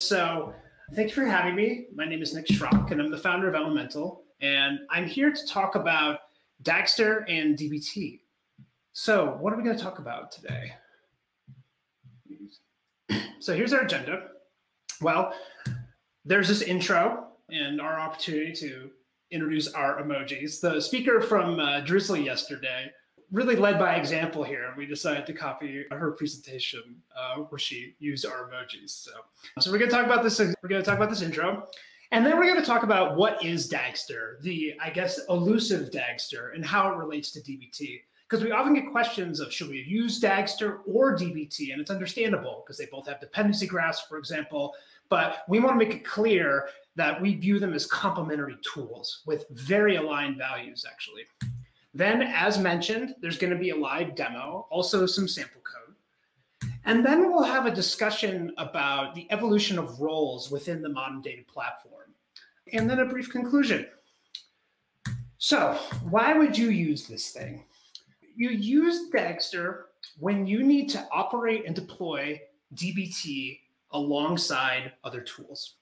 So, thank you for having me. My name is Nick Schrock, and I'm the founder of Elementl. And I'm here to talk about Dagster and DBT. So, what are we going to talk about today? So, here's our agenda. Well, there's this intro and our opportunity to introduce our emojis. The speaker from uh, Drizly yesterday really led by example here. and We decided to copy her presentation uh, where she used our emojis. So, so we're going to talk about this. We're going to talk about this intro, and then we're going to talk about what is Dagster, the I guess elusive Dagster, and how it relates to DBT. Because we often get questions of should we use Dagster or DBT, and it's understandable because they both have dependency graphs, for example. But we want to make it clear that we view them as complementary tools with very aligned values, actually. Then, as mentioned, there's going to be a live demo, also some sample code. And then we'll have a discussion about the evolution of roles within the modern data platform. And then a brief conclusion. So, why would you use this thing? You use Dagster when you need to operate and deploy DBT alongside other tools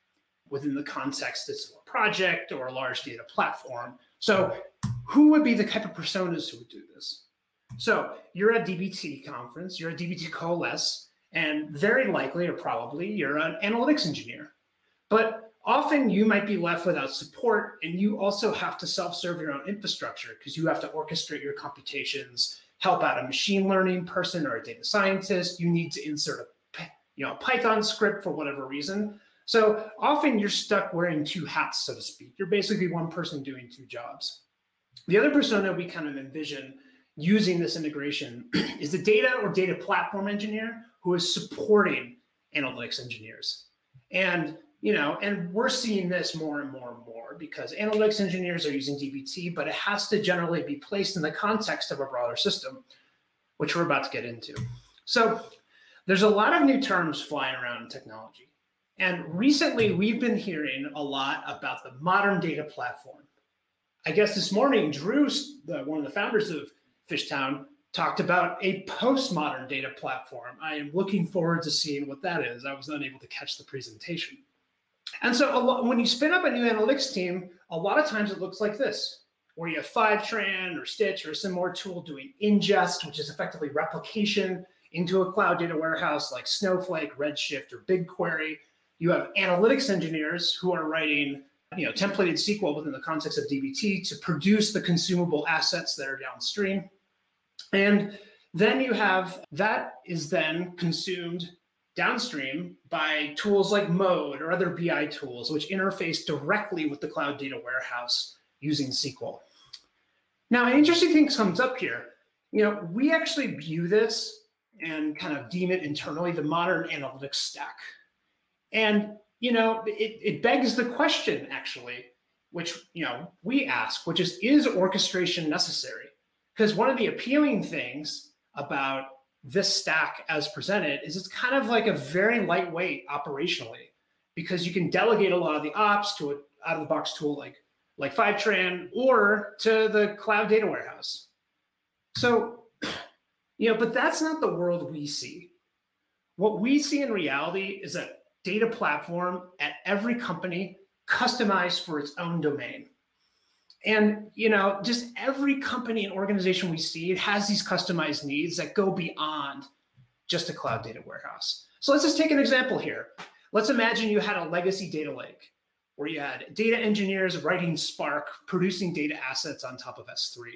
within the context of a project or a large data platform. So who would be the type of personas who would do this? So you're at DBT conference, you're at DBT Coalesce, and very likely or probably you're an analytics engineer. But often you might be left without support, and you also have to self-serve your own infrastructure because you have to orchestrate your computations, help out a machine learning person or a data scientist. You need to insert a you know, Python script for whatever reason. So often you're stuck wearing two hats, so to speak. You're basically one person doing two jobs. The other persona we kind of envision using this integration is the data or data platform engineer who is supporting analytics engineers. And you know, and we're seeing this more and more and more because analytics engineers are using DBT, but it has to generally be placed in the context of a broader system, which we're about to get into. So there's a lot of new terms flying around in technology. And recently we've been hearing a lot about the modern data platform. I guess this morning, Drew, the, one of the founders of Fishtown, talked about a postmodern data platform. I am looking forward to seeing what that is. I was unable to catch the presentation. And so lot, when you spin up a new analytics team, a lot of times it looks like this, where you have Fivetran or Stitch or a similar tool doing ingest, which is effectively replication into a cloud data warehouse like Snowflake, Redshift, or BigQuery. You have analytics engineers who are writing you know, templated SQL within the context of DBT to produce the consumable assets that are downstream. And then you have that is then consumed downstream by tools like Mode or other BI tools, which interface directly with the cloud data warehouse using SQL. Now, an interesting thing comes up here. You know, we actually view this and kind of deem it internally the modern analytics stack. And you know, it, it begs the question actually, which you know we ask, which is, is orchestration necessary? Because one of the appealing things about this stack as presented is it's kind of like a very lightweight operationally because you can delegate a lot of the ops to an out of the box tool like like Fivetran or to the cloud data warehouse. So, you know, but that's not the world we see. What we see in reality is that data platform at every company customized for its own domain. And you know, just every company and organization we see it has these customized needs that go beyond just a cloud data warehouse. So let's just take an example here. Let's imagine you had a legacy data lake where you had data engineers writing Spark, producing data assets on top of S3.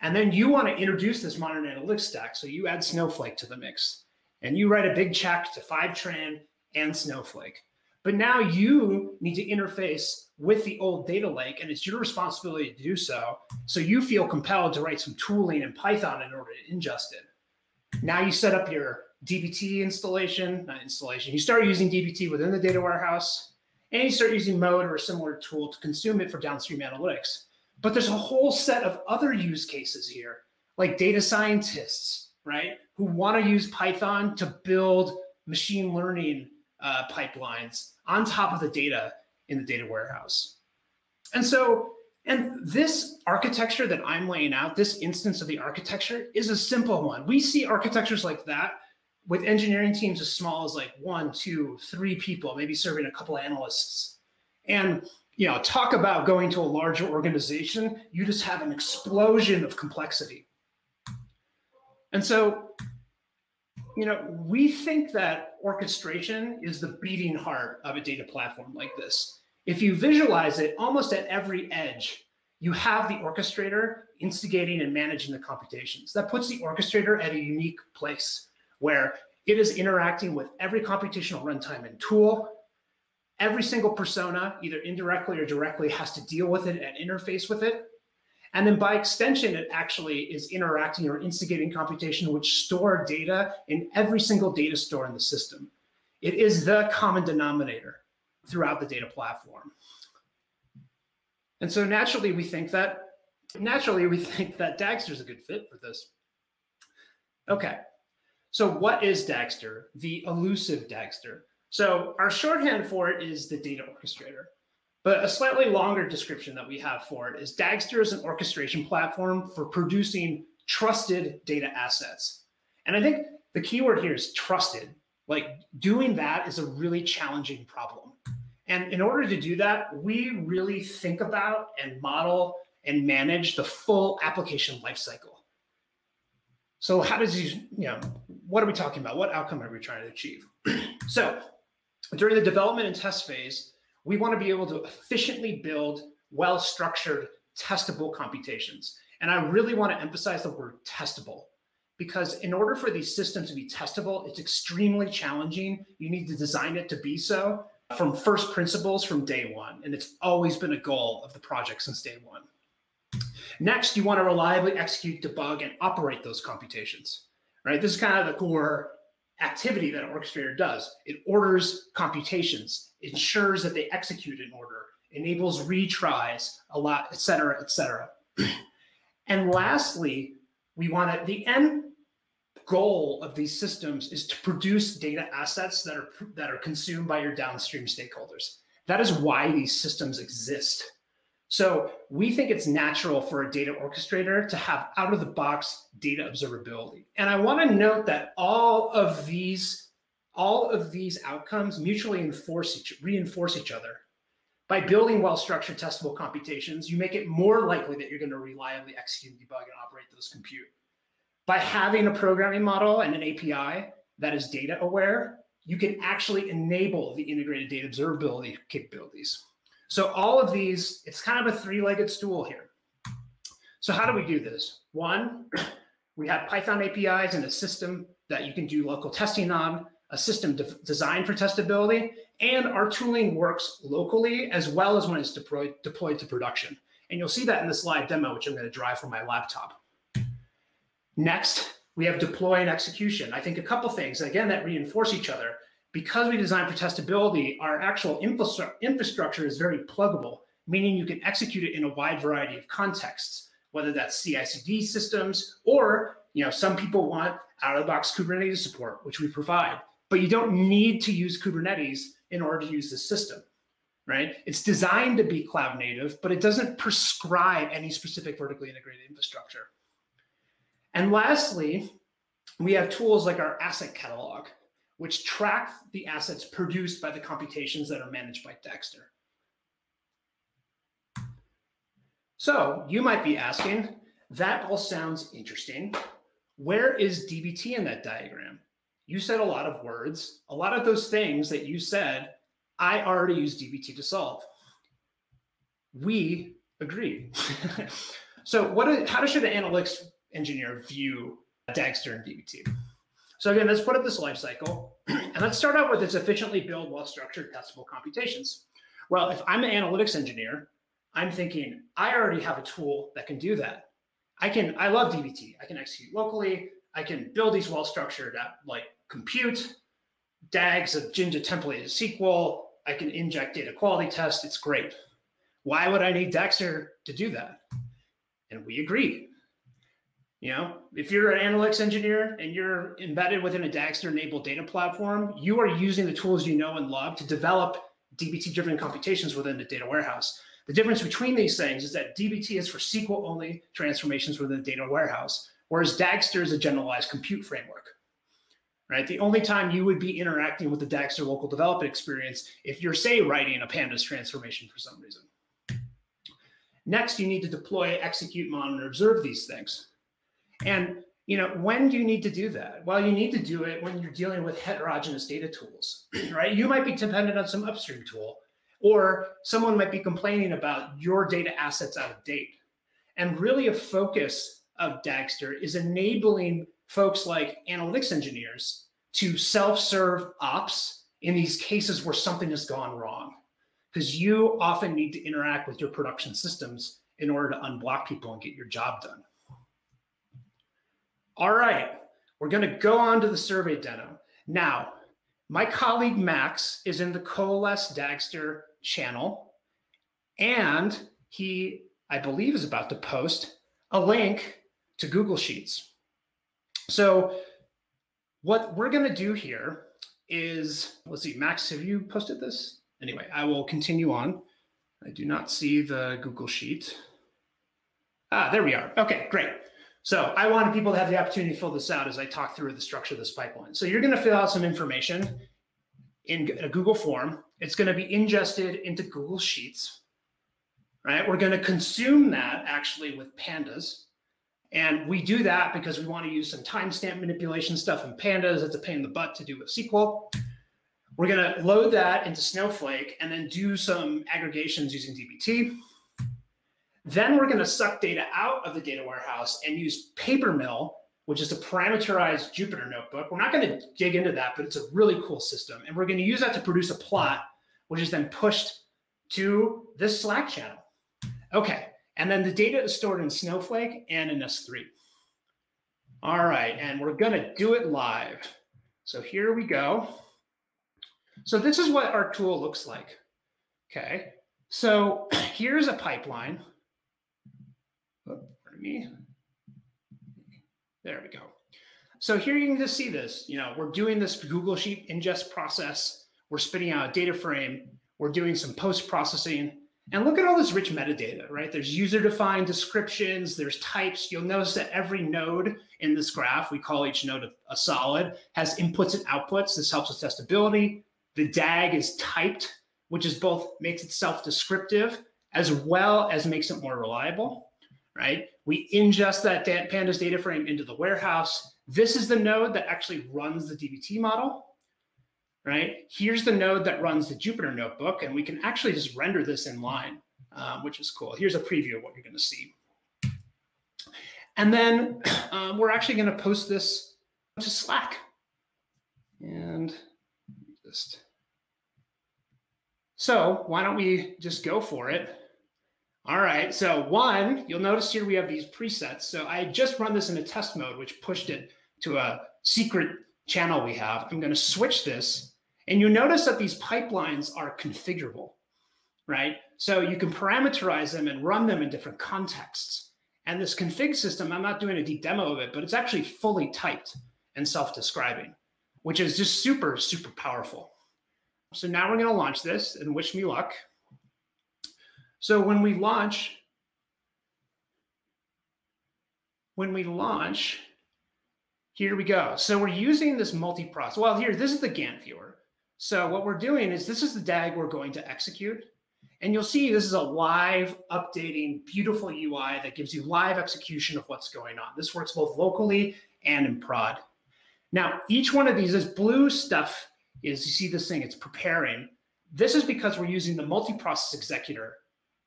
And then you want to introduce this modern analytics stack. So you add Snowflake to the mix and you write a big check to Fivetran and Snowflake. But now you need to interface with the old data lake, and it's your responsibility to do so. So you feel compelled to write some tooling in Python in order to ingest it. Now you set up your DBT installation, not installation. You start using DBT within the data warehouse, and you start using Mode or a similar tool to consume it for downstream analytics. But there's a whole set of other use cases here, like data scientists, right, who want to use Python to build machine learning uh, pipelines on top of the data in the data warehouse. And so, and this architecture that I'm laying out, this instance of the architecture is a simple one. We see architectures like that with engineering teams as small as like one, two, three people, maybe serving a couple analysts. And you know, talk about going to a larger organization, you just have an explosion of complexity. And so, you know, we think that orchestration is the beating heart of a data platform like this. If you visualize it almost at every edge, you have the orchestrator instigating and managing the computations. That puts the orchestrator at a unique place where it is interacting with every computational runtime and tool. Every single persona, either indirectly or directly, has to deal with it and interface with it. And then by extension, it actually is interacting or instigating computation which store data in every single data store in the system. It is the common denominator throughout the data platform. And so naturally we think that naturally we think that Dagster is a good fit for this. Okay, so what is Dagster? The elusive Dagster. So our shorthand for it is the data orchestrator. But a slightly longer description that we have for it is Dagster is an orchestration platform for producing trusted data assets. And I think the keyword here is trusted. Like doing that is a really challenging problem. And in order to do that, we really think about and model and manage the full application lifecycle. So how does you, you know, what are we talking about? What outcome are we trying to achieve? so during the development and test phase, we want to be able to efficiently build well-structured, testable computations. And I really want to emphasize the word testable because in order for these systems to be testable, it's extremely challenging. You need to design it to be so from first principles from day one. And it's always been a goal of the project since day one. Next, you want to reliably execute, debug, and operate those computations, right? This is kind of the core activity that an orchestrator does. It orders computations, ensures that they execute in order, enables retries, a lot, et cetera, et cetera. and lastly, we want to, the end goal of these systems is to produce data assets that are that are consumed by your downstream stakeholders. That is why these systems exist. So we think it's natural for a data orchestrator to have out of the box data observability. And I want to note that all of these all of these outcomes mutually enforce each, reinforce each other. By building well-structured testable computations, you make it more likely that you're going to reliably execute, debug, and operate those compute by having a programming model and an API that is data aware, you can actually enable the integrated data observability capabilities. So all of these, it's kind of a three-legged stool here. So how do we do this? One, we have Python APIs and a system that you can do local testing on, a system de designed for testability, and our tooling works locally as well as when it's deployed, deployed to production. And you'll see that in this live demo, which I'm going to drive from my laptop. Next, we have deploy and execution. I think a couple things, again, that reinforce each other. Because we design for testability, our actual infrastructure is very pluggable, meaning you can execute it in a wide variety of contexts, whether that's CI/CD systems or you know some people want out-of-the-box Kubernetes support, which we provide. But you don't need to use Kubernetes in order to use the system, right? It's designed to be cloud native, but it doesn't prescribe any specific vertically integrated infrastructure. And lastly, we have tools like our asset catalog, which track the assets produced by the computations that are managed by Dagster. So you might be asking, that all sounds interesting. Where is DBT in that diagram? You said a lot of words. A lot of those things that you said, I already use DBT to solve. We agree. so what? how should an analytics engineer view Dagster and DBT. So again, let's put up this life cycle. And let's start out with its efficiently build well-structured testable computations. Well, if I'm an analytics engineer, I'm thinking, I already have a tool that can do that. I can, I love DBT. I can execute locally. I can build these well-structured uh, like compute, DAGs of Jinja templated SQL. I can inject data quality test. It's great. Why would I need Dagster to do that? And we agree. You know, if you're an analytics engineer and you're embedded within a Dagster enabled data platform, you are using the tools you know and love to develop DBT driven computations within the data warehouse. The difference between these things is that DBT is for SQL only transformations within the data warehouse, whereas Dagster is a generalized compute framework. right? The only time you would be interacting with the Dagster local development experience if you're, say, writing a pandas transformation for some reason. Next, you need to deploy, execute, monitor, observe these things. And you know, when do you need to do that? Well, you need to do it when you're dealing with heterogeneous data tools, right? You might be dependent on some upstream tool, or someone might be complaining about your data assets out of date. And really, a focus of Dagster is enabling folks like analytics engineers to self serve ops in these cases where something has gone wrong. Because you often need to interact with your production systems in order to unblock people and get your job done. All right, we're going to go on to the survey demo. Now, my colleague Max is in the Coalesce Dagster channel, and he, I believe, is about to post a link to Google Sheets. So, what we're going to do here is let's see, Max, have you posted this? Anyway, I will continue on. I do not see the Google Sheet. Ah, there we are. Okay, great. So I wanted people to have the opportunity to fill this out as I talk through the structure of this pipeline. So you're going to fill out some information in a Google form. It's going to be ingested into Google Sheets, right? We're going to consume that actually with pandas. And we do that because we want to use some timestamp manipulation stuff in pandas. It's a pain in the butt to do with SQL. We're going to load that into Snowflake and then do some aggregations using DBT. Then we're going to suck data out of the data warehouse and use Papermill, which is a parameterized Jupyter notebook. We're not going to dig into that, but it's a really cool system. And we're going to use that to produce a plot, which is then pushed to this Slack channel. Okay. And then the data is stored in Snowflake and in S3. All right. And we're going to do it live. So here we go. So this is what our tool looks like. Okay. So here's a pipeline me. There we go. So here you can just see this. You know, we're doing this Google Sheet ingest process. We're spitting out a data frame. We're doing some post processing. And look at all this rich metadata, right? There's user defined descriptions, there's types. You'll notice that every node in this graph, we call each node a, a solid, has inputs and outputs. This helps with testability. The DAG is typed, which is both makes it self descriptive as well as makes it more reliable right? We ingest that pandas data frame into the warehouse. This is the node that actually runs the DBT model, right? Here's the node that runs the Jupyter notebook, and we can actually just render this in line, um, which is cool. Here's a preview of what you're going to see. And then um, we're actually going to post this to Slack. And just so why don't we just go for it? All right. So one, you'll notice here we have these presets. So I just run this in a test mode, which pushed it to a secret channel we have. I'm going to switch this. And you notice that these pipelines are configurable, right? So you can parameterize them and run them in different contexts. And this config system, I'm not doing a deep demo of it, but it's actually fully typed and self-describing, which is just super, super powerful. So now we're going to launch this and wish me luck. So when we launch, when we launch, here we go. So we're using this multi-process. Well, here, this is the Gantt viewer. So what we're doing is this is the DAG we're going to execute. And you'll see this is a live updating, beautiful UI that gives you live execution of what's going on. This works both locally and in prod. Now, each one of these, this blue stuff is, you see this thing, it's preparing. This is because we're using the multi-process executor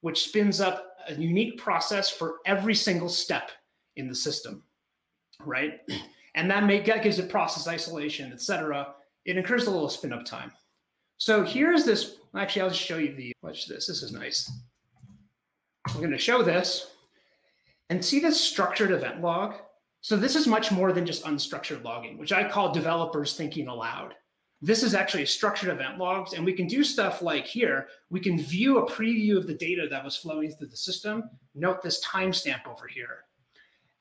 which spins up a unique process for every single step in the system, right? And that, may, that gives it process isolation, et cetera. It incurs a little spin up time. So here's this. Actually, I'll just show you the. Watch this. This is nice. I'm going to show this and see this structured event log. So this is much more than just unstructured logging, which I call developers thinking aloud. This is actually a structured event logs, and we can do stuff like here. We can view a preview of the data that was flowing through the system. Note this timestamp over here.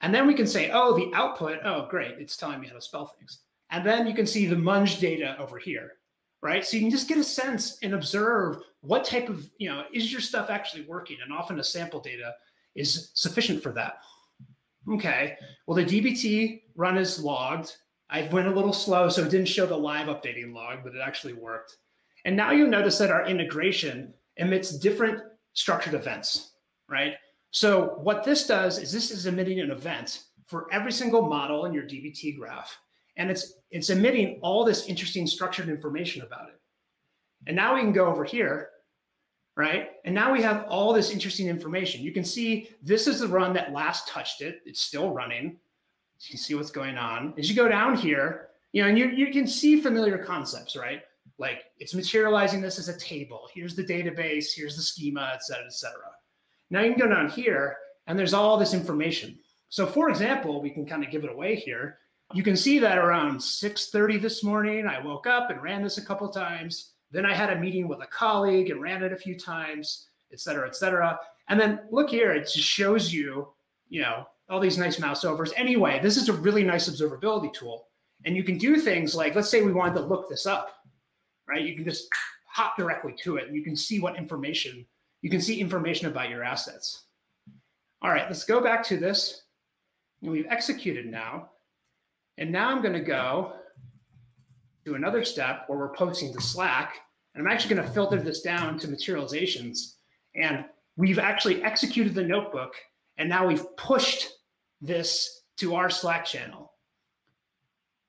And then we can say, oh, the output, oh, great, it's telling me how to spell things. And then you can see the munge data over here, right? So you can just get a sense and observe what type of, you know, is your stuff actually working? And often a sample data is sufficient for that. Okay, well, the DBT run is logged I went a little slow, so it didn't show the live updating log, but it actually worked. And now you'll notice that our integration emits different structured events, right? So what this does is this is emitting an event for every single model in your DBT graph. And it's, it's emitting all this interesting structured information about it. And now we can go over here, right? And now we have all this interesting information. You can see this is the run that last touched it. It's still running. You can see what's going on. As you go down here, you know, and you, you can see familiar concepts, right? Like it's materializing this as a table. Here's the database, here's the schema, et cetera, et cetera. Now you can go down here and there's all this information. So for example, we can kind of give it away here. You can see that around 6.30 this morning, I woke up and ran this a couple times. Then I had a meeting with a colleague and ran it a few times, et cetera, et cetera. And then look here, it just shows you, you know, all these nice mouse overs. Anyway, this is a really nice observability tool. And you can do things like, let's say we wanted to look this up, right? You can just hop directly to it and you can see what information, you can see information about your assets. All right, let's go back to this. And we've executed now. And now I'm going to go to another step where we're posting to Slack. And I'm actually going to filter this down to materializations. And we've actually executed the notebook. And now we've pushed this to our Slack channel.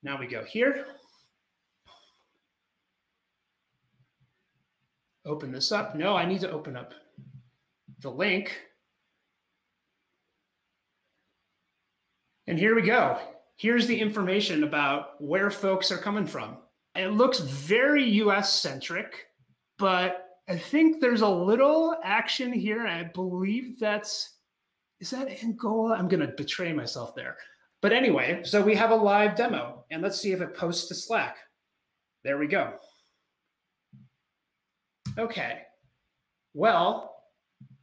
Now we go here. Open this up. No, I need to open up the link. And here we go. Here's the information about where folks are coming from. It looks very US centric, but I think there's a little action here. I believe that's, is that Angola? I'm going to betray myself there. But anyway, so we have a live demo and let's see if it posts to Slack. There we go. Okay. Well,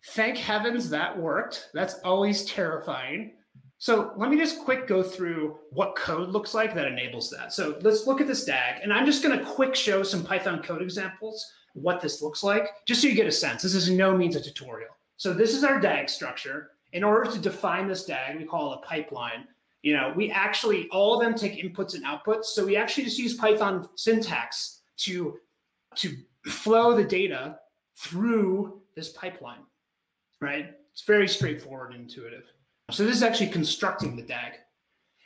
thank heavens that worked. That's always terrifying. So let me just quick go through what code looks like that enables that. So let's look at this DAG, and I'm just going to quick show some Python code examples, what this looks like, just so you get a sense. This is no means a tutorial. So this is our DAG structure. In order to define this DAG, we call it a pipeline. You know, we actually, all of them take inputs and outputs. So we actually just use Python syntax to, to flow the data through this pipeline, right? It's very straightforward and intuitive. So this is actually constructing the DAG.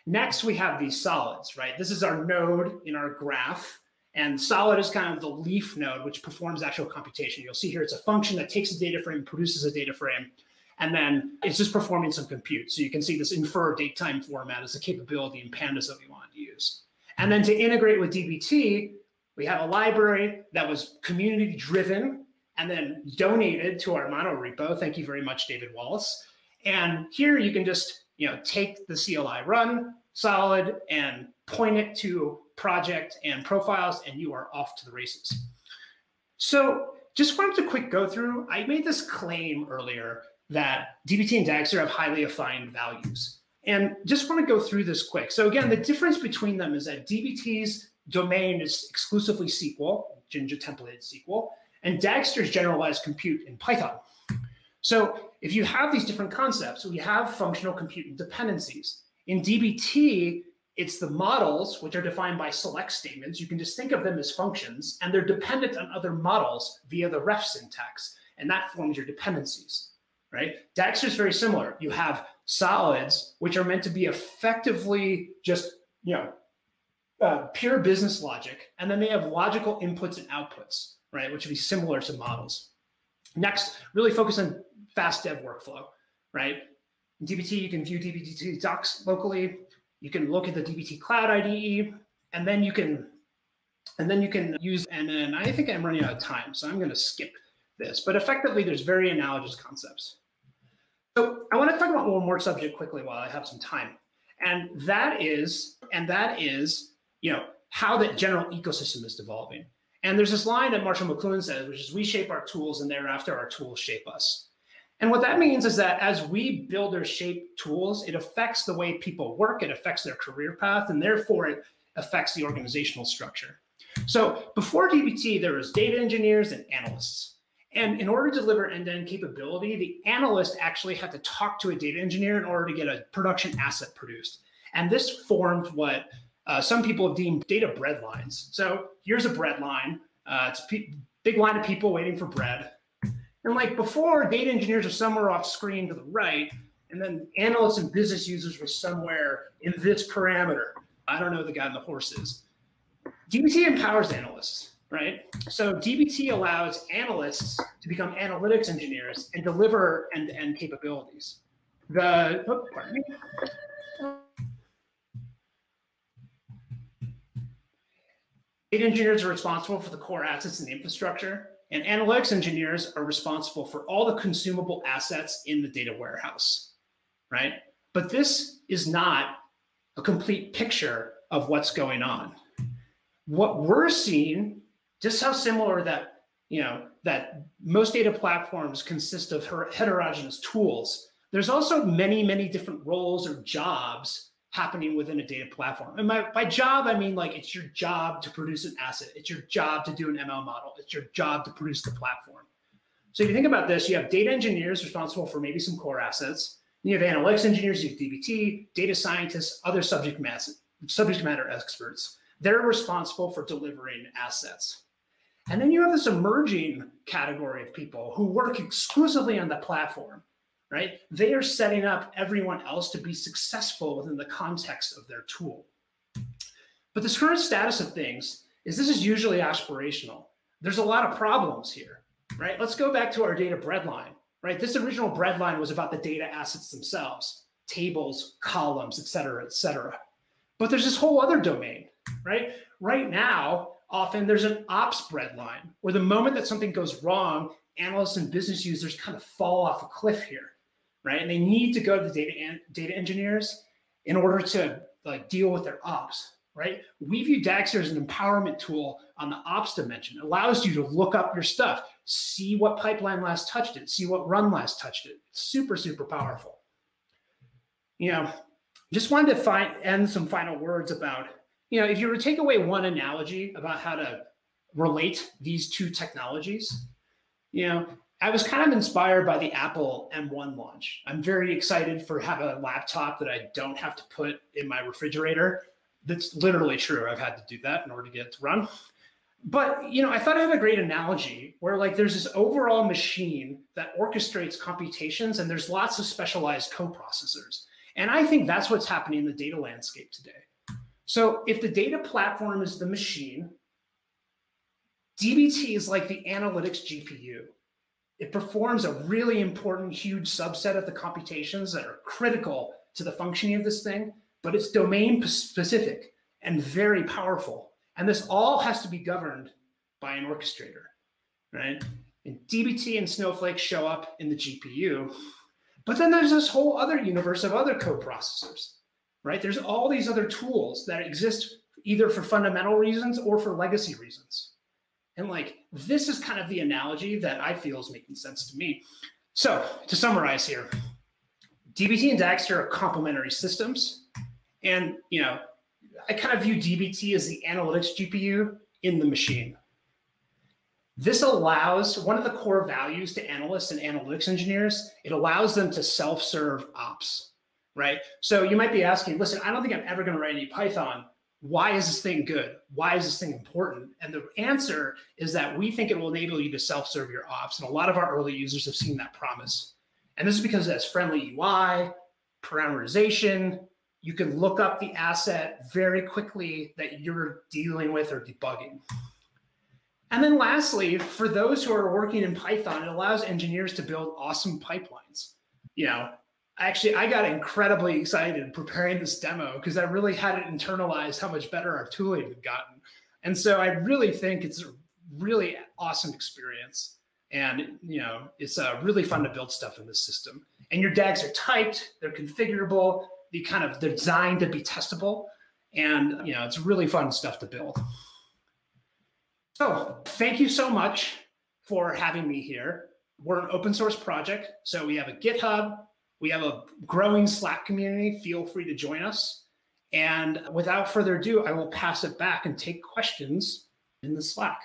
Next, we have these solids, right? This is our node in our graph. And solid is kind of the leaf node, which performs actual computation. You'll see here it's a function that takes a data frame, produces a data frame, and then it's just performing some compute. So you can see this infer datetime format as a capability in pandas that we want to use. And then to integrate with DBT, we have a library that was community driven and then donated to our mono repo. Thank you very much, David Wallace. And here you can just you know take the CLI run solid and point it to project and profiles, and you are off to the races. So just wanted to quick go through. I made this claim earlier that DBT and Dagster have highly affined values. And just want to go through this quick. So again, the difference between them is that DBT's domain is exclusively SQL, Jinja templated SQL, and Dagster's generalized compute in Python. So if you have these different concepts, we have functional compute dependencies. In DBT, it's the models, which are defined by select statements. You can just think of them as functions, and they're dependent on other models via the ref syntax, and that forms your dependencies, right? Dagster is very similar. You have solids, which are meant to be effectively just, you know, uh, pure business logic, and then they have logical inputs and outputs, right, which would be similar to models. Next, really focus on fast dev workflow, right? In DBT, you can view DBT docs locally. You can look at the DBT Cloud IDE, and then you can, and then you can use. And then I think I'm running out of time, so I'm going to skip this. But effectively, there's very analogous concepts. So I want to talk about one more subject quickly while I have some time, and that is, and that is, you know, how that general ecosystem is devolving. And there's this line that Marshall McLuhan says, which is we shape our tools and thereafter our tools shape us. And what that means is that as we build or shape tools, it affects the way people work, it affects their career path, and therefore it affects the organizational structure. So before DBT, there was data engineers and analysts. And in order to deliver end-to-end capability, the analyst actually had to talk to a data engineer in order to get a production asset produced. And this formed what uh, some people have deemed data bread lines. So here's a bread line. Uh, it's a big line of people waiting for bread. And like before, data engineers are somewhere off screen to the right, and then analysts and business users were somewhere in this parameter. I don't know the guy in the horses. DBT empowers analysts, right? So DBT allows analysts to become analytics engineers and deliver end-to-end capabilities. The oh, pardon me. Data engineers are responsible for the core assets and the infrastructure, and analytics engineers are responsible for all the consumable assets in the data warehouse, right? But this is not a complete picture of what's going on. What we're seeing, just how similar that you know that most data platforms consist of heterogeneous tools. There's also many, many different roles or jobs happening within a data platform. And by, by job, I mean like it's your job to produce an asset, it's your job to do an ML model, it's your job to produce the platform. So if you think about this, you have data engineers responsible for maybe some core assets. You have analytics engineers, you have DBT, data scientists, other subject subject matter experts. They're responsible for delivering assets. And then you have this emerging category of people who work exclusively on the platform right? They are setting up everyone else to be successful within the context of their tool. But this current status of things is this is usually aspirational. There's a lot of problems here, right? Let's go back to our data breadline, right? This original breadline was about the data assets themselves, tables, columns, et cetera, et cetera. But there's this whole other domain, right? Right now, often there's an ops breadline where the moment that something goes wrong, analysts and business users kind of fall off a cliff here right? And they need to go to the data data engineers in order to like deal with their ops, right? We view Dagster as an empowerment tool on the ops dimension. It allows you to look up your stuff, see what pipeline last touched it, see what run last touched it. It's super, super powerful. You know, just wanted to find end some final words about, you know, if you were to take away one analogy about how to relate these two technologies, you know, I was kind of inspired by the Apple M1 launch. I'm very excited for have a laptop that I don't have to put in my refrigerator. That's literally true. I've had to do that in order to get it to run. But you know, I thought I had a great analogy where like there's this overall machine that orchestrates computations, and there's lots of specialized co-processors. And I think that's what's happening in the data landscape today. So if the data platform is the machine, DBT is like the analytics GPU it performs a really important, huge subset of the computations that are critical to the functioning of this thing, but it's domain specific and very powerful. And this all has to be governed by an orchestrator, right? And DBT and Snowflake show up in the GPU, but then there's this whole other universe of other co-processors, right? There's all these other tools that exist either for fundamental reasons or for legacy reasons. And like this is kind of the analogy that I feel is making sense to me. So to summarize here, DBT and Dagster are complementary systems. And you know, I kind of view DBT as the analytics GPU in the machine. This allows one of the core values to analysts and analytics engineers, it allows them to self-serve ops, right? So you might be asking, listen, I don't think I'm ever going to write any Python why is this thing good? Why is this thing important? And the answer is that we think it will enable you to self serve your ops. And a lot of our early users have seen that promise. And this is because it has friendly UI, parameterization. You can look up the asset very quickly that you're dealing with or debugging. And then lastly, for those who are working in Python, it allows engineers to build awesome pipelines. You know, actually i got incredibly excited preparing this demo because i really hadn't internalized how much better our tooling had gotten. And so i really think it's a really awesome experience. And you know it's uh, really fun to build stuff in this system. And your dags are typed they're configurable they kind of designed to be testable. And you know it's really fun stuff to build. So thank you so much for having me here. We're an open source project so we have a github we have a growing Slack community. Feel free to join us. And without further ado, I will pass it back and take questions in the Slack.